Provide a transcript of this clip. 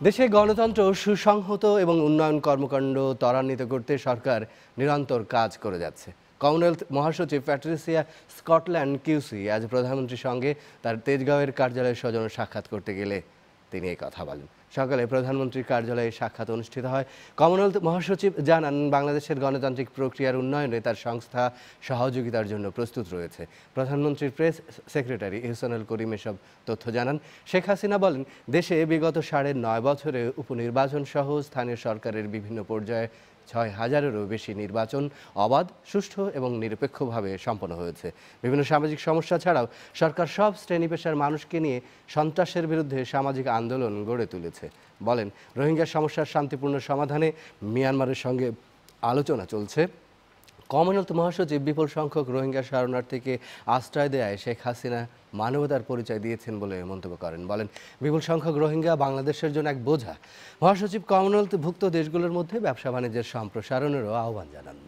দেশে গণতন্ত্র, সুসংহত এবং উন্নয়ন কর্মকাণ্ড ত্বরান্বিত করতে সরকার নিরন্তর কাজ করে যাচ্ছে। কমনওয়েলথ মহাসচিব প্যাট্রিসিয়া স্কটল্যান্ড কিউসি আজ প্রধানমন্ত্রীর সঙ্গে তার তেজগাঁওয়ের কার্যালয়ে স্বজন সাক্ষাৎ করতে গেলে তিনি এই কথা বলেন। সকালে প্রধানমন্ত্রীর কার্যালয়ে সাক্ষাৎ অনুষ্ঠিত হয়। কমনওয়েলথ মহাসচিব জানান, বাংলাদেশের গণতান্ত্রিক প্রক্রিয়ার উন্নয়নে তার সংস্থা সহযোগিতার জন্য প্রস্তুত রয়েছে। প্রধানমন্ত্রীর প্রেস সেক্রেটারি ইহসানুল করিম এসব তথ্য জানান। শেখ হাসিনা বলেন, দেশে বিগত সাড়ে নয় বছরে উপনির্বাচন সহ স্থানীয় সরকারের বিভিন্ন পর্যায়ে ছয় হাজারেরও বেশি নির্বাচন অবাধ, সুষ্ঠু এবং নিরপেক্ষভাবে সম্পন্ন হয়েছে। বিভিন্ন সামাজিক সমস্যা ছাড়াও সরকার সব শ্রেণি পেশার মানুষকে নিয়ে সন্ত্রাসের বিরুদ্ধে সামাজিক আন্দোলন গড়ে তুলেছে। বলেন রোহিঙ্গা সমস্যার শান্তিপূর্ণ সমাধানে মিয়ানমারের সঙ্গে আলোচনা চলছে। কমনওয়েলথ মহাসচিব বিপুল সংখ্যক রোহিঙ্গা শরণার্থীকে আশ্রয় দেয় শেখ হাসিনা মানবতার পরিচয় দিয়েছেন বলে মন্তব্য করেন। বলেন, বিপুল সংখ্যক রোহিঙ্গা বাংলাদেশের জন্য এক বোঝা। মহাসচিব কমনওয়েলথভুক্ত দেশগুলোর মধ্যে ব্যবসা বাণিজ্যের সম্প্রসারণেরও আহ্বান জানান।